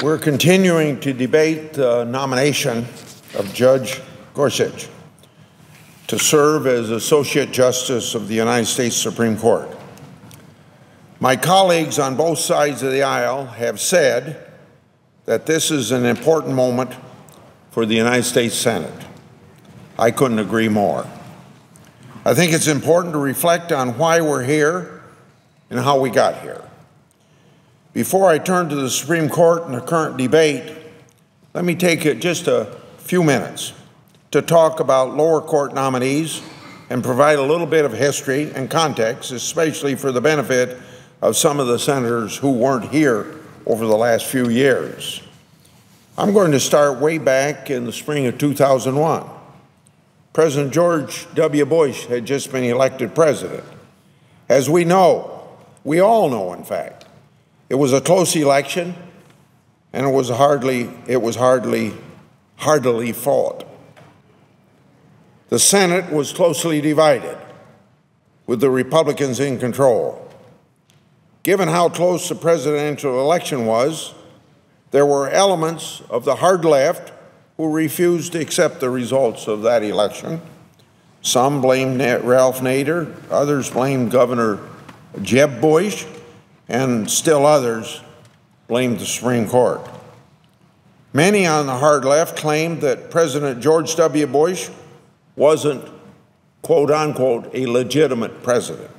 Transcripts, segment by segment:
We're continuing to debate the nomination of Judge Gorsuch to serve as Associate Justice of the United States Supreme Court. My colleagues on both sides of the aisle have said that this is an important moment for the United States Senate. I couldn't agree more. I think it's important to reflect on why we're here and how we got here. Before I turn to the Supreme Court and the current debate, let me take just a few minutes to talk about lower court nominees and provide a little bit of history and context, especially for the benefit of some of the senators who weren't here over the last few years. I'm going to start way back in the spring of 2001. President George W. Bush had just been elected president. As we know, we all know, in fact, it was a close election, and it was hardly, it was hardly, hardly fought. The Senate was closely divided, with the Republicans in control. Given how close the presidential election was, there were elements of the hard left who refused to accept the results of that election. Some blamed Ralph Nader, others blamed Governor Jeb Bush, and still others blamed the Supreme Court. Many on the hard left claimed that President George W. Bush wasn't, quote unquote, a legitimate president.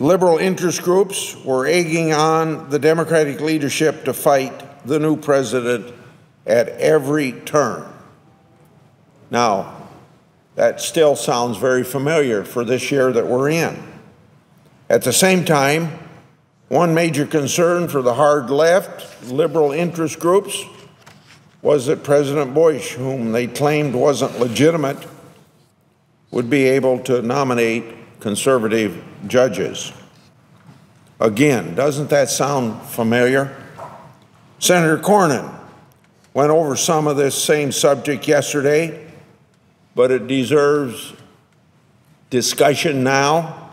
Liberal interest groups were egging on the Democratic leadership to fight the new president at every turn. Now, that still sounds very familiar for this year that we're in. At the same time, one major concern for the hard left, liberal interest groups, was that President Bush, whom they claimed wasn't legitimate, would be able to nominate conservative judges. Again, doesn't that sound familiar? Senator Cornyn went over some of this same subject yesterday, but it deserves discussion now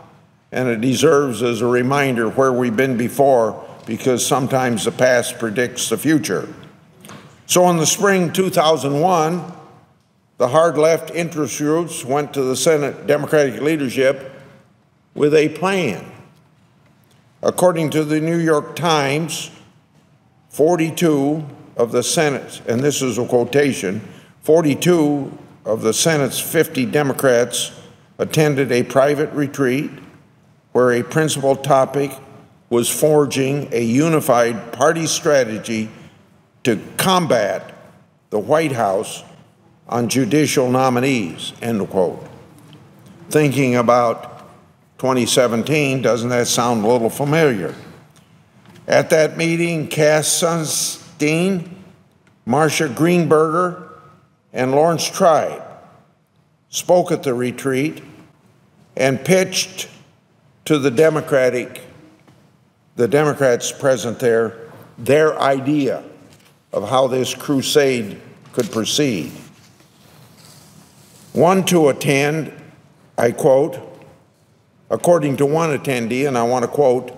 and it deserves as a reminder where we've been before because sometimes the past predicts the future. So in the spring 2001, the hard left interest groups went to the Senate Democratic leadership with a plan. According to the New York Times, 42 of the Senate, and this is a quotation, 42 of the Senate's 50 Democrats attended a private retreat where a principal topic was forging a unified party strategy to combat the White House on judicial nominees, end quote. Thinking about 2017, doesn't that sound a little familiar? At that meeting, Cass Sunstein, Marcia Greenberger, and Laurence Tribe spoke at the retreat and pitched to the Democratic, the Democrats present there, their idea of how this crusade could proceed. One to attend, I quote, according to one attendee, and I want to quote,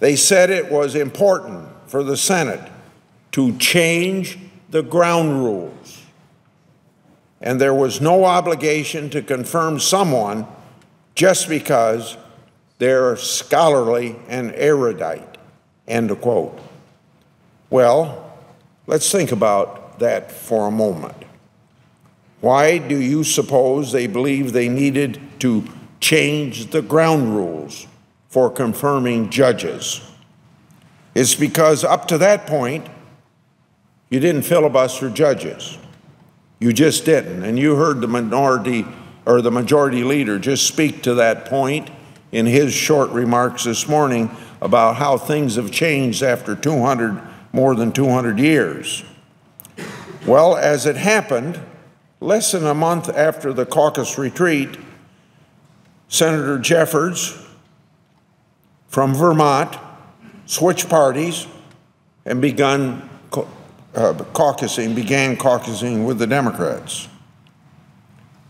they said it was important for the Senate to change the ground rules, and there was no obligation to confirm someone just because they're scholarly and erudite, end of quote. Well, let's think about that for a moment. Why do you suppose they believe they needed to change the ground rules for confirming judges? It's because up to that point, you didn't filibuster judges. You just didn't. And you heard the minority or the majority leader just speak to that point in his short remarks this morning about how things have changed after 200, more than 200 years. Well, as it happened, less than a month after the caucus retreat, Senator Jeffords from Vermont switched parties and begun uh, caucusing, began caucusing with the Democrats.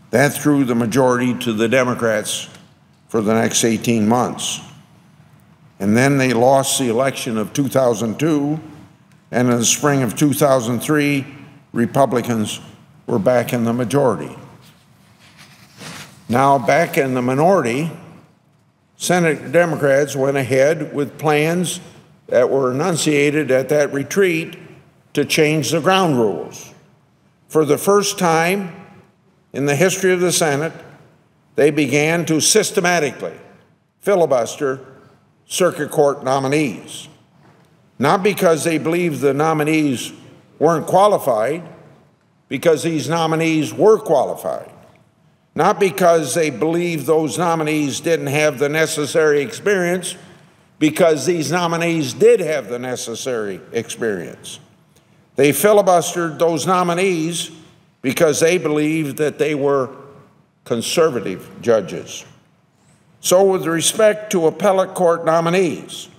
That threw the majority to the Democrats for the next 18 months. And then they lost the election of 2002 and in the spring of 2003, Republicans were back in the majority. Now, back in the minority, Senate Democrats went ahead with plans that were enunciated at that retreat to change the ground rules. For the first time in the history of the Senate, they began to systematically filibuster circuit court nominees. Not because they believed the nominees weren't qualified, because these nominees were qualified. Not because they believed those nominees didn't have the necessary experience, because these nominees did have the necessary experience. They filibustered those nominees because they believed that they were conservative judges. So, with respect to appellate court nominees,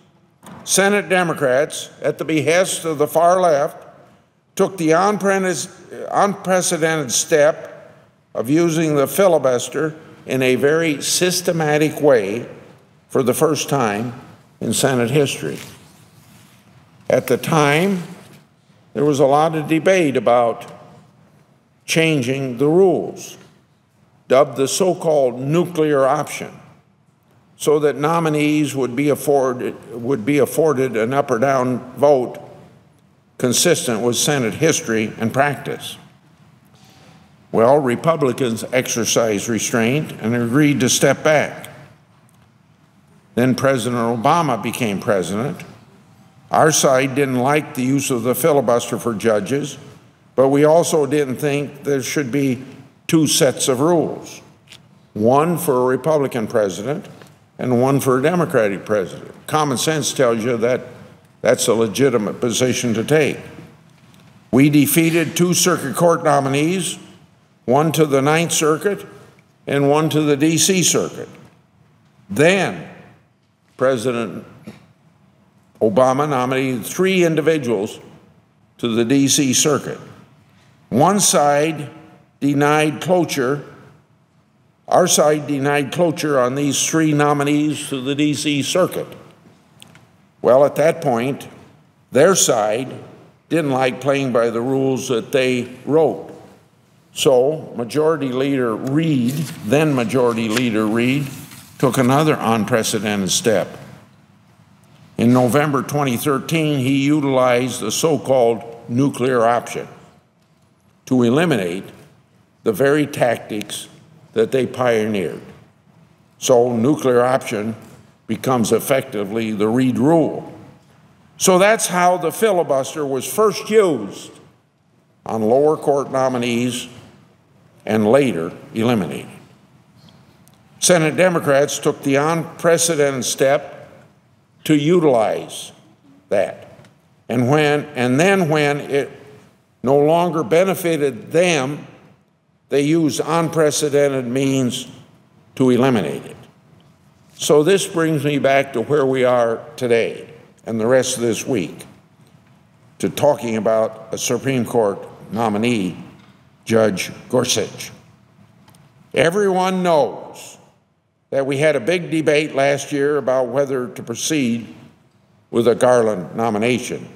Senate Democrats, at the behest of the far left, took the unprecedented step of using the filibuster in a very systematic way for the first time in Senate history. At the time, there was a lot of debate about changing the rules, dubbed the so called nuclear option so that nominees would be afforded, would be afforded an up or down vote consistent with Senate history and practice. Well, Republicans exercised restraint and agreed to step back. Then President Obama became president. Our side didn't like the use of the filibuster for judges, but we also didn't think there should be two sets of rules one for a Republican president and one for a Democratic president. Common sense tells you that that's a legitimate position to take. We defeated two circuit court nominees, one to the Ninth Circuit and one to the D.C. Circuit. Then President Obama nominated three individuals to the D.C. Circuit. One side denied cloture our side denied cloture on these three nominees to the D.C. Circuit. Well, at that point, their side didn't like playing by the rules that they wrote. So, Majority Leader Reid, then Majority Leader Reid, took another unprecedented step. In November 2013, he utilized the so called nuclear option to eliminate the very tactics that they pioneered. So nuclear option becomes effectively the Reid rule. So that's how the filibuster was first used on lower court nominees and later eliminated. Senate Democrats took the unprecedented step to utilize that. And when and then when it no longer benefited them they use unprecedented means to eliminate it. So this brings me back to where we are today and the rest of this week to talking about a Supreme Court nominee, Judge Gorsuch. Everyone knows that we had a big debate last year about whether to proceed with a Garland nomination.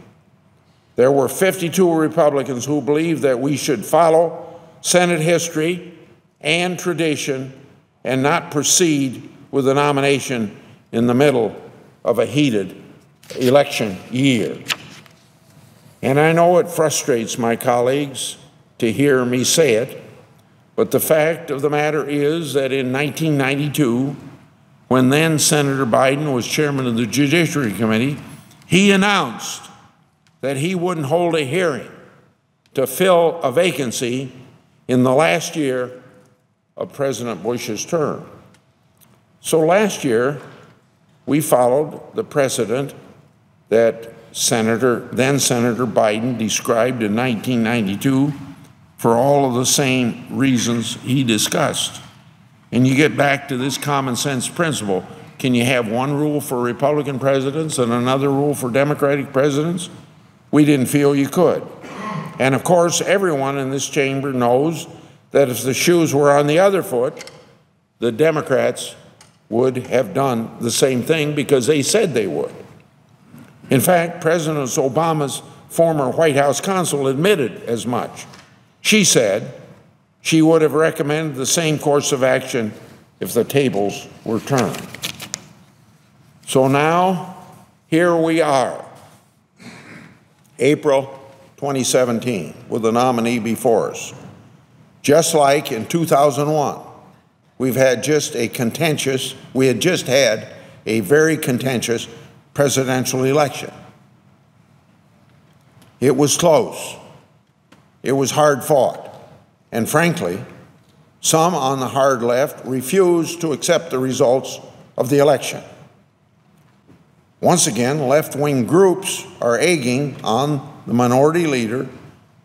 There were 52 Republicans who believed that we should follow Senate history and tradition and not proceed with the nomination in the middle of a heated election year. And I know it frustrates my colleagues to hear me say it, but the fact of the matter is that in 1992, when then Senator Biden was chairman of the Judiciary Committee, he announced that he wouldn't hold a hearing to fill a vacancy in the last year of President Bush's term. So last year, we followed the precedent that Senator, then Senator Biden described in 1992 for all of the same reasons he discussed. And you get back to this common sense principle. Can you have one rule for Republican presidents and another rule for Democratic presidents? We didn't feel you could. And of course, everyone in this chamber knows that if the shoes were on the other foot, the Democrats would have done the same thing because they said they would. In fact, President Obama's former White House counsel admitted as much. She said she would have recommended the same course of action if the tables were turned. So now, here we are, April 2017, with a nominee before us. Just like in 2001, we've had just a contentious, we had just had a very contentious presidential election. It was close. It was hard fought. And frankly, some on the hard left refused to accept the results of the election. Once again, left wing groups are egging on the minority leader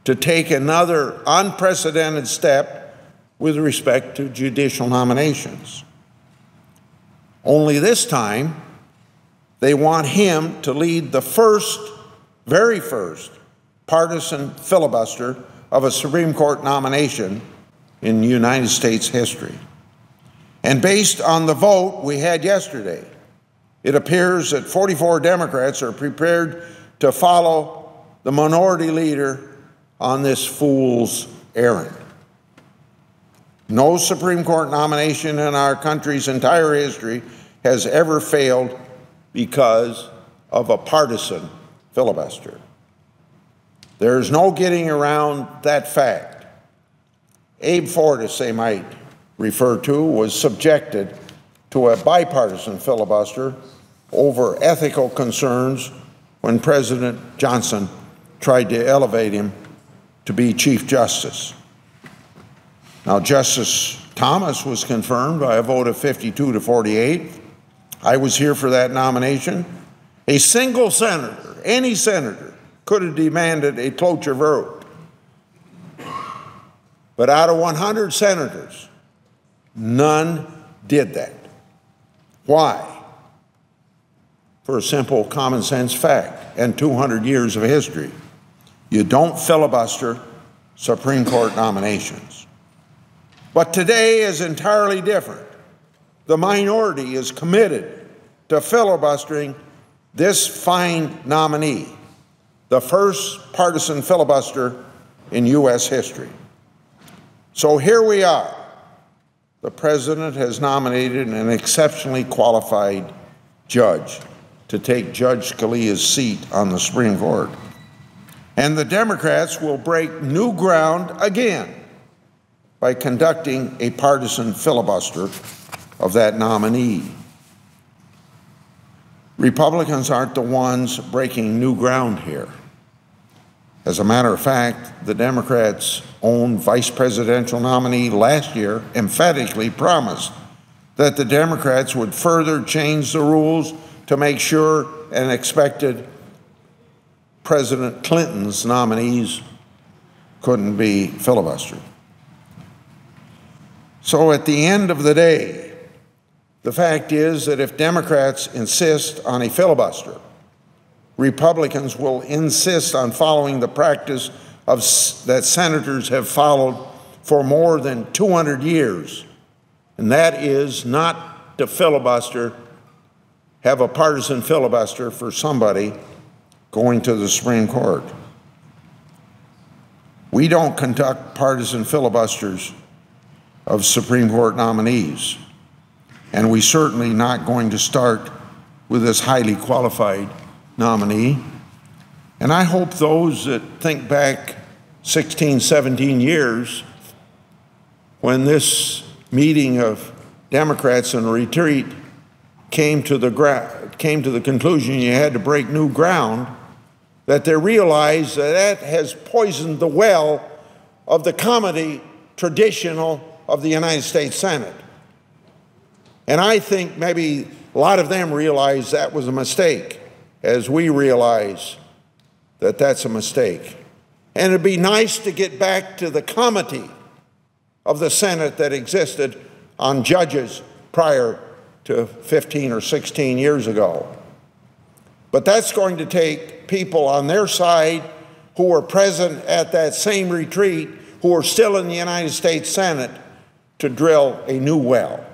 to take another unprecedented step with respect to judicial nominations. Only this time, they want him to lead the first, very first, partisan filibuster of a Supreme Court nomination in United States history. And based on the vote we had yesterday, it appears that 44 Democrats are prepared to follow the minority leader on this fool's errand. No Supreme Court nomination in our country's entire history has ever failed because of a partisan filibuster. There's no getting around that fact. Abe Fortas, they might refer to, was subjected to a bipartisan filibuster over ethical concerns when President Johnson tried to elevate him to be Chief Justice. Now, Justice Thomas was confirmed by a vote of 52 to 48. I was here for that nomination. A single senator, any senator, could have demanded a cloture vote. But out of 100 senators, none did that. Why? For a simple common sense fact and 200 years of history. You don't filibuster Supreme Court nominations. But today is entirely different. The minority is committed to filibustering this fine nominee the first partisan filibuster in U.S. history. So here we are. The president has nominated an exceptionally qualified judge to take Judge Scalia's seat on the Supreme Court. And the Democrats will break new ground again by conducting a partisan filibuster of that nominee. Republicans aren't the ones breaking new ground here. As a matter of fact, the Democrats' own vice presidential nominee last year emphatically promised that the Democrats would further change the rules to make sure an expected President Clinton's nominees couldn't be filibustered. So at the end of the day, the fact is that if Democrats insist on a filibuster, Republicans will insist on following the practice of, that senators have followed for more than 200 years, and that is not to filibuster, have a partisan filibuster for somebody going to the Supreme Court. We don't conduct partisan filibusters of Supreme Court nominees. And we certainly not going to start with this highly qualified nominee. And I hope those that think back 16, 17 years when this meeting of Democrats in retreat came to the came to the conclusion you had to break new ground, that they realize that that has poisoned the well of the comity traditional of the United States Senate. And I think maybe a lot of them realize that was a mistake, as we realize that that's a mistake. And it'd be nice to get back to the comity of the Senate that existed on judges prior to 15 or 16 years ago. But that's going to take people on their side who were present at that same retreat, who are still in the United States Senate, to drill a new well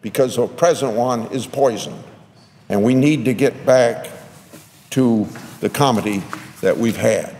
because the present one is poisoned. And we need to get back to the comity that we've had.